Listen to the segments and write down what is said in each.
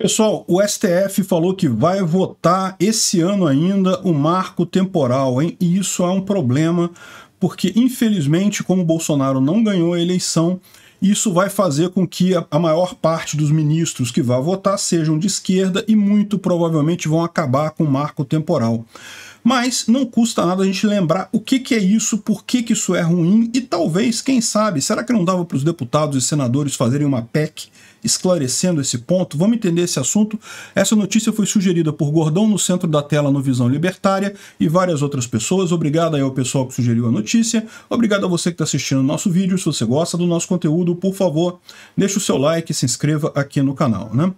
Pessoal, o STF falou que vai votar esse ano ainda o marco temporal, hein? E isso é um problema, porque infelizmente, como Bolsonaro não ganhou a eleição, isso vai fazer com que a maior parte dos ministros que vá votar sejam de esquerda e muito provavelmente vão acabar com o marco temporal. Mas não custa nada a gente lembrar o que, que é isso, por que, que isso é ruim e talvez, quem sabe, será que não dava para os deputados e senadores fazerem uma PEC esclarecendo esse ponto? Vamos entender esse assunto. Essa notícia foi sugerida por Gordão no centro da tela no Visão Libertária e várias outras pessoas. Obrigado aí ao pessoal que sugeriu a notícia. Obrigado a você que está assistindo o nosso vídeo. Se você gosta do nosso conteúdo, por favor, deixe o seu like e se inscreva aqui no canal. Né?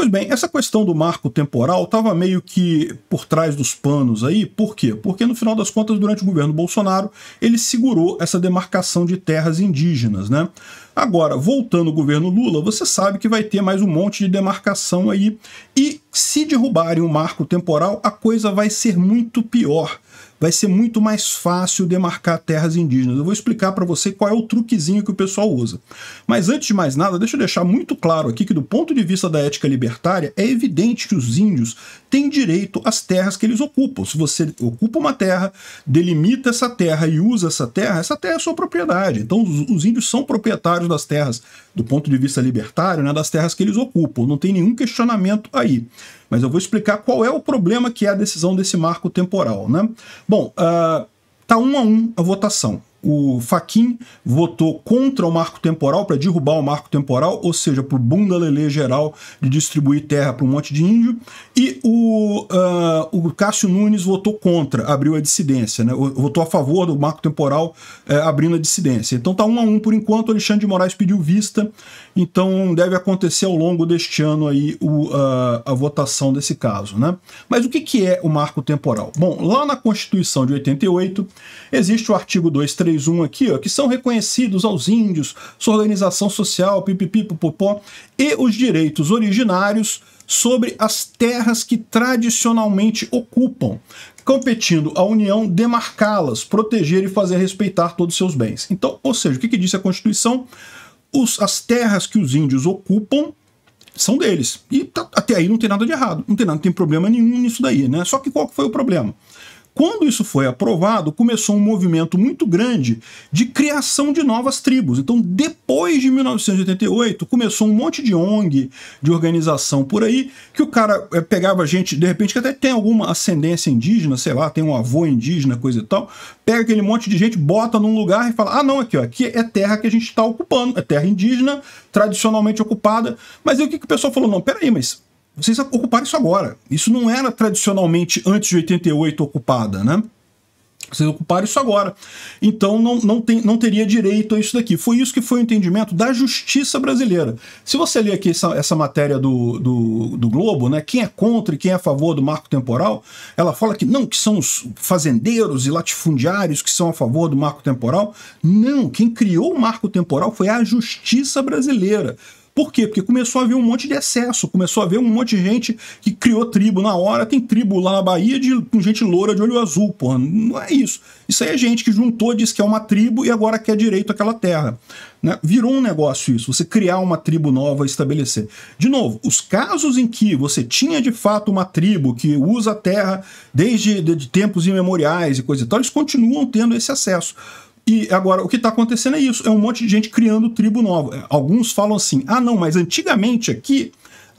Pois bem, essa questão do marco temporal estava meio que por trás dos panos aí, por quê? Porque no final das contas, durante o governo Bolsonaro, ele segurou essa demarcação de terras indígenas, né? Agora, voltando ao governo Lula, você sabe que vai ter mais um monte de demarcação aí, e se derrubarem o marco temporal, a coisa vai ser muito pior vai ser muito mais fácil demarcar terras indígenas. Eu vou explicar para você qual é o truquezinho que o pessoal usa. Mas antes de mais nada, deixa eu deixar muito claro aqui que do ponto de vista da ética libertária, é evidente que os índios têm direito às terras que eles ocupam. Se você ocupa uma terra, delimita essa terra e usa essa terra, essa terra é sua propriedade. Então os, os índios são proprietários das terras do ponto de vista libertário, né, das terras que eles ocupam. Não tem nenhum questionamento aí mas eu vou explicar qual é o problema que é a decisão desse marco temporal. Né? Bom, uh, tá um a um a votação o Faquin votou contra o marco temporal, para derrubar o marco temporal, ou seja, para o bunda lelê geral de distribuir terra para um monte de índio, e o, uh, o Cássio Nunes votou contra, abriu a dissidência, né? votou a favor do marco temporal, uh, abrindo a dissidência. Então tá um a um por enquanto, Alexandre de Moraes pediu vista, então deve acontecer ao longo deste ano aí o, uh, a votação desse caso. Né? Mas o que, que é o marco temporal? Bom, lá na Constituição de 88 existe o artigo 2.3 231 aqui, ó, que são reconhecidos aos índios, sua organização social, pipipi, e os direitos originários sobre as terras que tradicionalmente ocupam, competindo a União demarcá-las, proteger e fazer respeitar todos os seus bens. Então, ou seja, o que, que disse a Constituição? Os, as terras que os índios ocupam são deles. E tá, até aí não tem nada de errado, não tem nada, não tem problema nenhum nisso daí, né? Só que qual que foi o problema? Quando isso foi aprovado, começou um movimento muito grande de criação de novas tribos. Então, depois de 1988, começou um monte de ONG, de organização por aí, que o cara é, pegava gente, de repente, que até tem alguma ascendência indígena, sei lá, tem um avô indígena, coisa e tal, pega aquele monte de gente, bota num lugar e fala: ah, não, aqui, ó, aqui é terra que a gente está ocupando, é terra indígena, tradicionalmente ocupada. Mas aí o que, que o pessoal falou? Não, peraí, mas vocês ocuparam isso agora. Isso não era tradicionalmente antes de 88 ocupada, né? Vocês ocuparam isso agora. Então não, não, tem, não teria direito a isso daqui. Foi isso que foi o entendimento da justiça brasileira. Se você ler aqui essa, essa matéria do, do, do, Globo, né, quem é contra e quem é a favor do marco temporal, ela fala que não, que são os fazendeiros e latifundiários que são a favor do marco temporal. Não, quem criou o marco temporal foi a justiça brasileira. Por quê? Porque começou a haver um monte de excesso, começou a haver um monte de gente que criou tribo na hora. Tem tribo lá na Bahia de, com gente loura de olho azul, porra. Não é isso. Isso aí é gente que juntou, disse que é uma tribo e agora quer direito àquela terra. Né? Virou um negócio isso, você criar uma tribo nova estabelecer. De novo, os casos em que você tinha de fato uma tribo que usa a terra desde de, de tempos imemoriais e coisa e tal, eles continuam tendo esse acesso. E agora, o que está acontecendo é isso: é um monte de gente criando tribo nova. Alguns falam assim: ah, não, mas antigamente aqui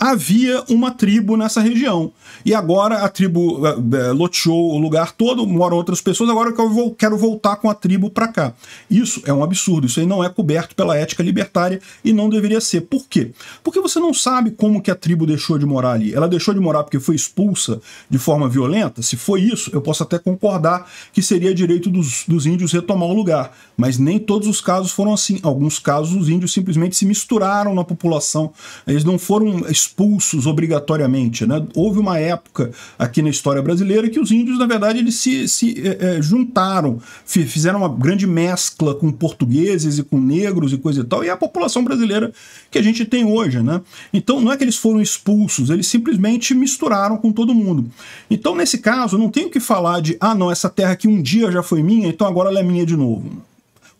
havia uma tribo nessa região. E agora a tribo uh, loteou o lugar todo, moram outras pessoas, agora eu quero voltar com a tribo para cá. Isso é um absurdo, isso aí não é coberto pela ética libertária e não deveria ser. Por quê? Porque você não sabe como que a tribo deixou de morar ali. Ela deixou de morar porque foi expulsa de forma violenta? Se foi isso, eu posso até concordar que seria direito dos, dos índios retomar o lugar. Mas nem todos os casos foram assim. Alguns casos os índios simplesmente se misturaram na população. Eles não foram expulsos expulsos obrigatoriamente. Né? Houve uma época aqui na história brasileira que os índios, na verdade, eles se, se é, é, juntaram, fizeram uma grande mescla com portugueses e com negros e coisa e tal, e é a população brasileira que a gente tem hoje. Né? Então não é que eles foram expulsos, eles simplesmente misturaram com todo mundo. Então, nesse caso, não tenho que falar de, ah, não, essa terra aqui um dia já foi minha, então agora ela é minha de novo.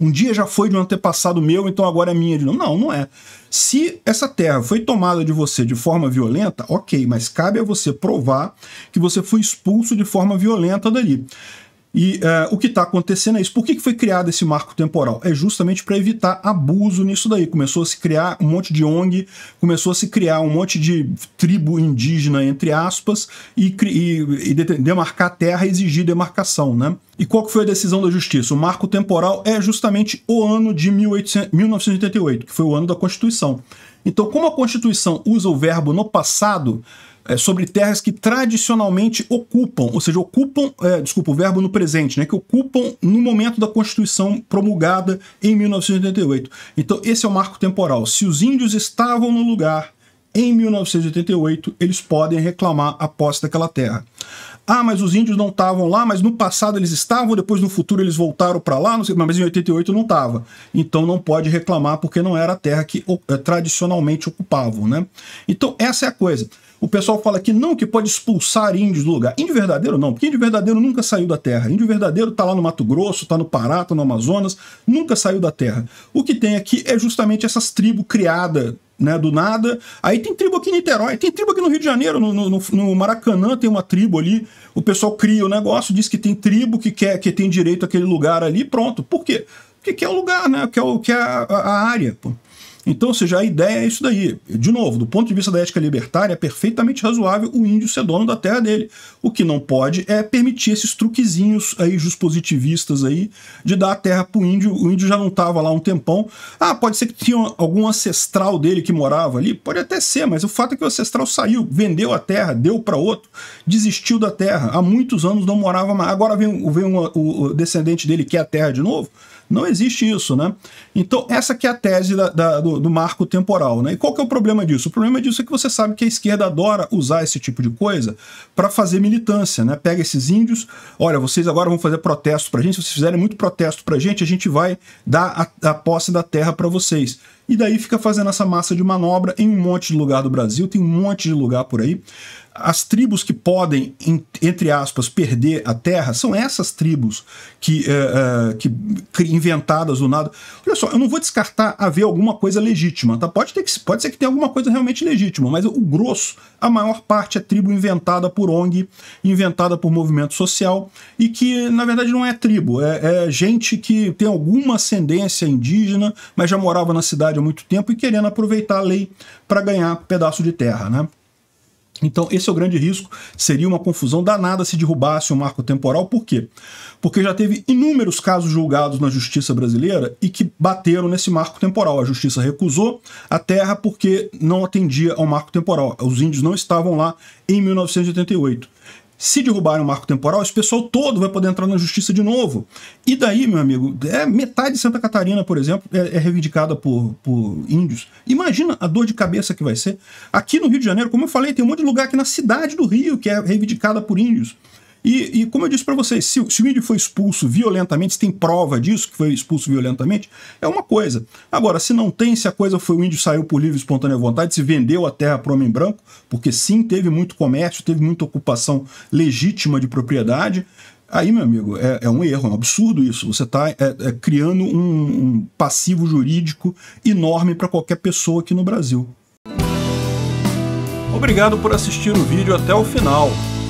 Um dia já foi de um antepassado meu, então agora é minha. Não, não é. Se essa terra foi tomada de você de forma violenta, ok, mas cabe a você provar que você foi expulso de forma violenta dali. E uh, o que está acontecendo é isso. Por que, que foi criado esse marco temporal? É justamente para evitar abuso nisso daí. Começou a se criar um monte de ONG, começou a se criar um monte de tribo indígena, entre aspas, e, e, e demarcar terra exigir demarcação, né? E qual que foi a decisão da justiça? O marco temporal é justamente o ano de 1800, 1988, que foi o ano da Constituição. Então, como a Constituição usa o verbo no passado, é, sobre terras que tradicionalmente ocupam, ou seja, ocupam, é, desculpa, o verbo no presente, né, que ocupam no momento da Constituição promulgada em 1988. Então, esse é o marco temporal. Se os índios estavam no lugar em 1988, eles podem reclamar a posse daquela terra. Ah, mas os índios não estavam lá, mas no passado eles estavam, depois no futuro eles voltaram para lá, não sei, mas em 88 não estava. Então não pode reclamar porque não era a terra que eh, tradicionalmente ocupavam, né? Então essa é a coisa. O pessoal fala que não, que pode expulsar índios do lugar. Índio verdadeiro não, porque índio verdadeiro nunca saiu da terra. Índio verdadeiro está lá no Mato Grosso, está no Pará, está no Amazonas, nunca saiu da terra. O que tem aqui é justamente essas tribos criadas né, do nada. Aí tem tribo aqui em Niterói, tem tribo aqui no Rio de Janeiro, no, no, no, Maracanã tem uma tribo ali. O pessoal cria o negócio, diz que tem tribo que quer que tem direito àquele lugar ali, pronto. Por quê? Porque quer o lugar, né? Quer, quer a, a área. Pô. Então, ou seja, a ideia é isso daí. De novo, do ponto de vista da ética libertária, é perfeitamente razoável o índio ser dono da terra dele. O que não pode é permitir esses truquezinhos aí, positivistas aí, de dar a terra pro índio. O índio já não estava lá um tempão. Ah, pode ser que tinha algum ancestral dele que morava ali? Pode até ser, mas o fato é que o ancestral saiu, vendeu a terra, deu para outro, desistiu da terra. Há muitos anos não morava mais. Agora vem, vem o descendente dele que quer a terra de novo. Não existe isso, né? Então, essa que é a tese da, da, do, do, marco temporal, né? E qual que é o problema disso? O problema disso é que você sabe que a esquerda adora usar esse tipo de coisa para fazer militância, né? Pega esses índios, olha, vocês agora vão fazer protesto pra gente, se vocês fizerem muito protesto pra gente, a gente vai dar a, a posse da terra para vocês. E daí fica fazendo essa massa de manobra em um monte de lugar do Brasil, tem um monte de lugar por aí as tribos que podem, entre aspas, perder a terra são essas tribos que, uh, uh, que inventadas do nada. Olha só, eu não vou descartar haver alguma coisa legítima, tá? Pode, ter que, pode ser que tenha alguma coisa realmente legítima, mas o grosso, a maior parte é tribo inventada por ONG, inventada por movimento social e que, na verdade, não é tribo, é, é gente que tem alguma ascendência indígena, mas já morava na cidade há muito tempo e querendo aproveitar a lei para ganhar pedaço de terra, né? Então, esse é o grande risco. Seria uma confusão danada se derrubasse o um marco temporal. Por quê? Porque já teve inúmeros casos julgados na justiça brasileira e que bateram nesse marco temporal. A justiça recusou a terra porque não atendia ao marco temporal. Os índios não estavam lá em 1988. Se derrubarem o marco temporal, esse pessoal todo vai poder entrar na justiça de novo. E daí, meu amigo, é metade de Santa Catarina, por exemplo, é, é reivindicada por, por índios. Imagina a dor de cabeça que vai ser. Aqui no Rio de Janeiro, como eu falei, tem um monte de lugar aqui na cidade do Rio que é reivindicada por índios. E, e, como eu disse para vocês, se, se, o índio foi expulso violentamente, se tem prova disso, que foi expulso violentamente, é uma coisa. Agora, se não tem, se a coisa foi o índio saiu por livre e espontânea vontade, se vendeu a terra para o homem branco, porque sim, teve muito comércio, teve muita ocupação legítima de propriedade, aí, meu amigo, é, é um erro, é um absurdo isso. Você está é, é, criando um, um passivo jurídico enorme para qualquer pessoa aqui no Brasil. Obrigado por assistir o vídeo até o final.